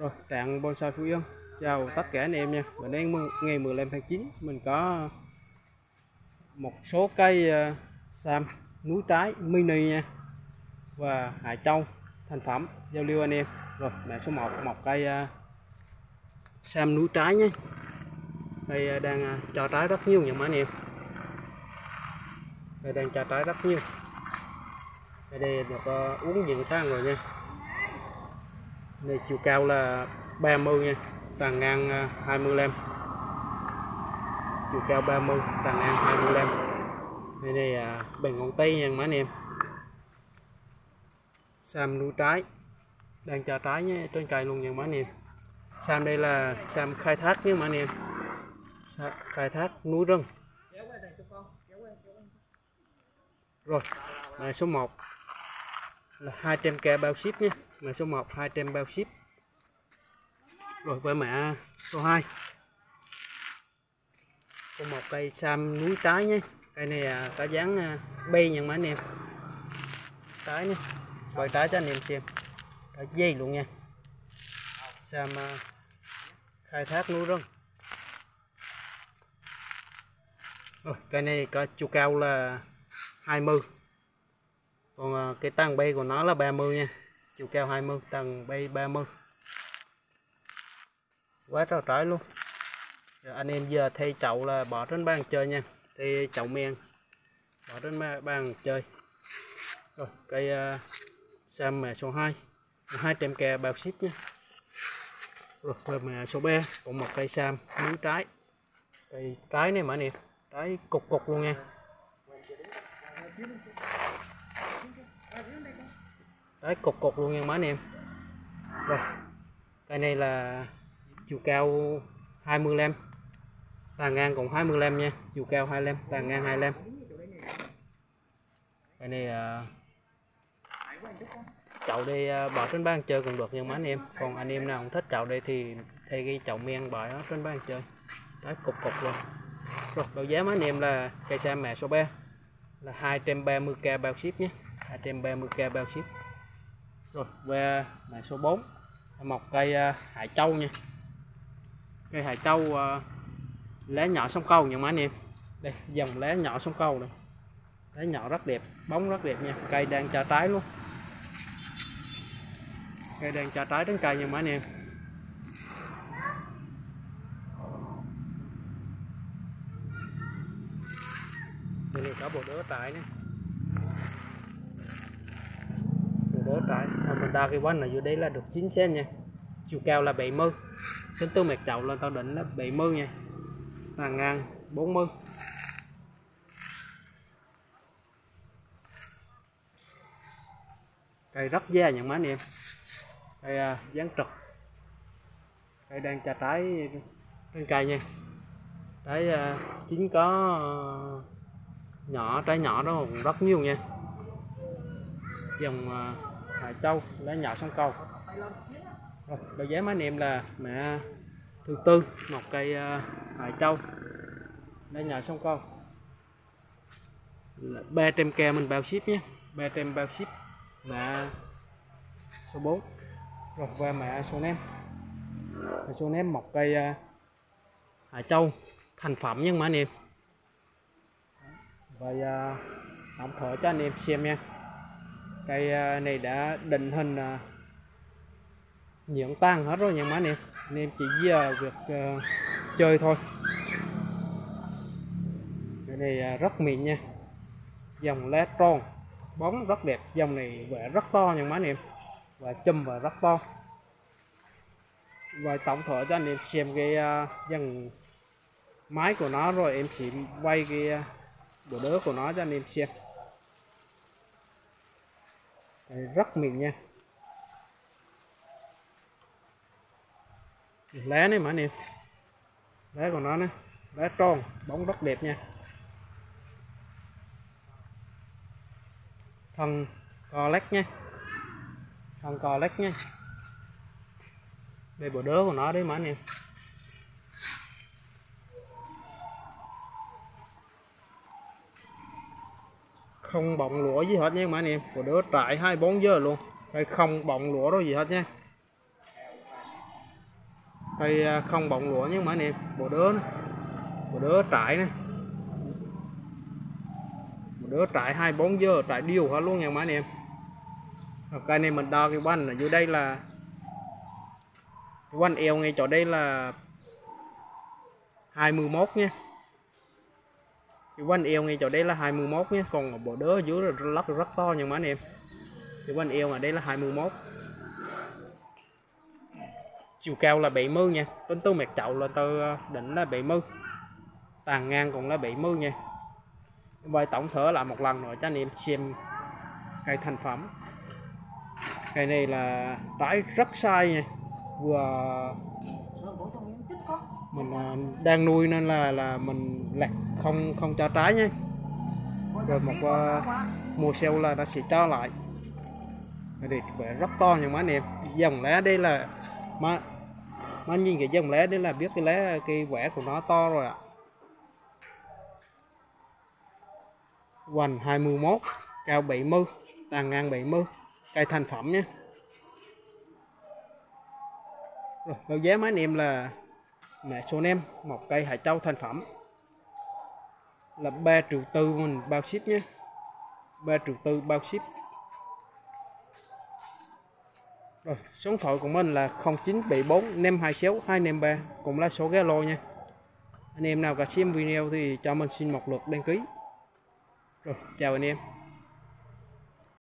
Rồi, trạng bonsai Phú Yên. Chào tất cả anh em nha. Bữa nay ngày 15 tháng 9 Mình có một số cây ờ, sam núi trái mini nha Và Hải Châu thành phẩm. Giao lưu anh em. Rồi, mẹ số 1 một cây ờ, sam núi trái nhé Cây ờ, đang cho trái rất nhiều nha mấy anh em. Cây đang cho trái rất nhiều. Cây đây được uống dưỡng tan rồi nha này chiều cao là 30 nha. Tàn ngang à, 25 chiều cao 30 tàn ngang 25 đây này à, bằng ngón tay nha mấy anh em. Sam núi trái. Đang chờ trái nhé trên cây luôn nha mấy anh em. Sam đây là sam khai thác nhé mấy anh em. Sa- khai thác núi rừng. Rồi này số 1 là 200k bao ship nhé. Mã số 1 200 bao ship. Rồi qua mã số 2 có một cây sam núi trái nhé. Cây này à, có dáng à, bay nhận mã anh em. Trái nhé. Quay trái cho anh em xem. Đã dây luôn nha. Sam à, khai thác núi rừng. Rồi, cây này có chiều cao là 20 còn à, cái tăng bay của nó là 30 nha. Chiều cao 20 tầng bay 30 quá trời trái luôn. Rồi anh em giờ thay chậu là bỏ trên bàn chơi nha. Thay chậu men. Bỏ trên bàn chơi. Rồi cây à, uh, sam mẹ số 2 200 kè bao ship nha. Rồi cây mẹ số 3 còn một cây sam miếng trái. Cây trái này mà nè trái cục cục luôn nha đấy cục cục luôn nha mấy anh em. Rồi cây này là chiều cao 25 tàn ngang cũng 25 nha chiều cao 25 tàn ngang 25 cây này à, chậu đi à, bỏ trên bàn chơi cũng được nha mấy anh em. Còn anh em nào không thích chậu đây thì thay cái chậu men bỏ nó trên bàn chơi. Đấy cục cục luôn. Rồi báo giá mấy anh em là cây xe mẹ số 3 là 230k bao ship nhé. 230k bao ship. Rồi về mã số 4 một cây uh, hải châu nha. Cây hải châu uh, lá nhỏ sông câu nha mấy anh em. Đây dòng lá nhỏ sông câu này lá nhỏ rất đẹp bóng rất đẹp nha. Cây đang cho trái luôn. Cây đang cho trái đến cây nha mấy anh em. Đây là có bộ đứa trái nữa bộ đứa trái à, mình đo cái quanh ở dưới đây là được 9 cm nha. Chiều cao là 70 tính từ mặt chậu lên tao định là 70 nha. Là ngang 40 cây rất da nhận má anh em. Cây à, dán trực cây đang trà trái trên cây nha. Trái à, chín có à, nhỏ trái nhỏ đó cũng rất nhiều nha. Dòng à, hải châu lá nhỏ sông cầu. Rồi giá máy niệm là mẹ thứ tư một cây à, hải châu lá nhỏ sông cầu. 300k mình bao ship nhé. 300 bao ship mã số 4 rồi qua mã số 5 mã số 5 một cây à, hải châu thành phẩm nhưng mà anh em và à, tổng thở cho anh em xem nha cây à, này đã định hình à, nhượng tan hết rồi nha má anh em. Anh em chỉ giờ à, việc uh, chơi thôi. Cái này uh, rất mịn nha. Dòng lá tròn bóng rất đẹp. Dòng này vẻ rất to nha má anh em. Và chùm và rất to. Và tổng thể cho anh em xem cái uh, dòng máy của nó rồi em chỉ quay cái uh, bộ đỡ của nó cho anh em xem. Rất mịn nha. Lá này mà anh em. Lá của nó nè. Lá tròn, bóng rất đẹp nha. Thân co lách nha. Thân co lách nha. Đây bộ đớ của nó đấy mà anh không bọng lũa gì hết nha mà anh em của đứa trại 24 giờ luôn. Cây không bọng lũa đâu gì hết nha. Cây à, không bọng lũa nhưng mà anh em bộ đứa này. bộ đứa trại này một đứa trại 24 giờ trại điều hết luôn nha mà anh em cây này mình đo cái quanh ở dưới đây là quanh eo ngay chỗ đây là 21 nha thì quanh eo ngay chỗ đây là 21 nhé, còn ở bộ đớ ở dưới là lắc rất to nhưng mà anh em. Thì quanh eo ở đây là 21 chiều cao là 70 nha tính từ mặt chậu là từ ờ, đỉnh là 70 tàn ngang cũng là 70 nha. Vậy tổng thể lại một lần nữa cho anh em xem cây thành phẩm. Cây này là trái rất sai nha, vừa mình à, đang nuôi nên là là mình lạc không không cho trái nha. Rồi một à, mùa sau là nó sẽ cho lại. Thì vẻ rất to nhưng mà anh em. Dòng lá đây là mà mà nhìn cái dòng lá đây là biết cái lá cái vẻ của nó to rồi ạ. Hoành 21 cao 70 tàn ngang 70 cây thành phẩm nhé rồi giá mấy anh em là mẹ số em một cây hải châu thành phẩm. Là 3 triệu tư mình bao ship nhé. 3 triệu tư bao ship. Rồi, số điện thoại của mình là 0974 526 253 cũng là số Zalo nha. Anh em nào có xem video thì cho mình xin một lượt đăng ký. Rồi, chào anh em.